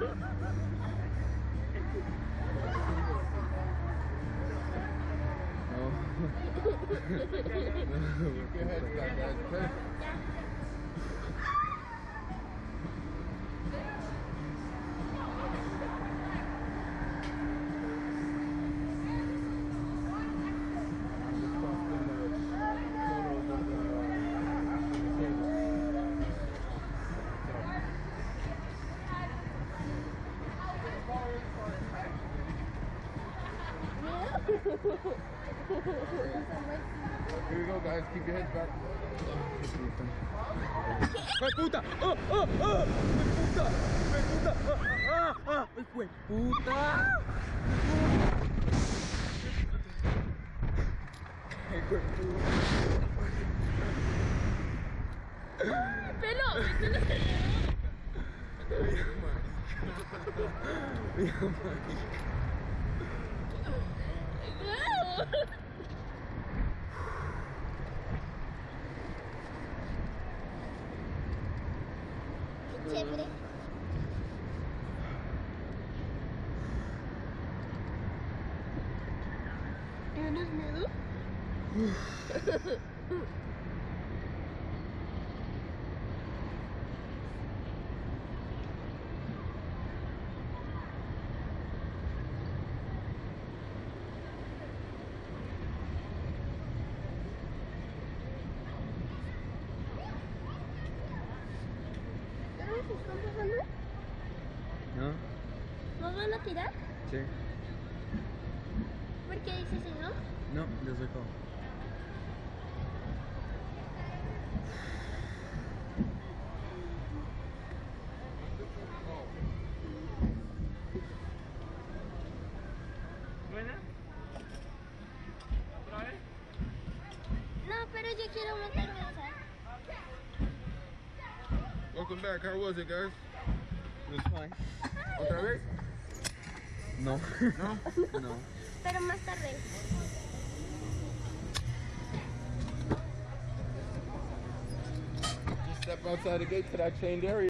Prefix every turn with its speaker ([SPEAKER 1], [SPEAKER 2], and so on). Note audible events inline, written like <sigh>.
[SPEAKER 1] Oh. <laughs> building. Keep your head down, guys. Here we go, guys. Keep your heads back.
[SPEAKER 2] ¡Ay, puta! ¡Oh, oh, oh! ¡Ay, puta! ¡Ay, puta! ¡Ah, ah, ah! ¡Ay, güey, puta! ¡Ay, güey, puta!
[SPEAKER 3] ¡Pelo! ¡Mi pelo se
[SPEAKER 2] Mira, marica.
[SPEAKER 3] Chévere. ¿Tienes miedo? Están pasando?
[SPEAKER 2] ¿No?
[SPEAKER 3] ¿Nos van a tirar?
[SPEAKER 2] Sí.
[SPEAKER 3] ¿Por qué dices eso?
[SPEAKER 2] No, yo soy como.
[SPEAKER 3] No, pero yo quiero meterme.
[SPEAKER 1] Welcome back. How was it, guys?
[SPEAKER 2] It was fine.
[SPEAKER 1] ¿Otra vez?
[SPEAKER 2] No.
[SPEAKER 1] No? <laughs>
[SPEAKER 2] No.
[SPEAKER 3] Pero más tarde.
[SPEAKER 1] Just step outside the gate to that chained area.